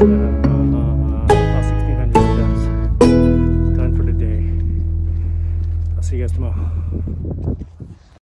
uh, about uh, 1600 steps done for the day. I'll see you guys tomorrow.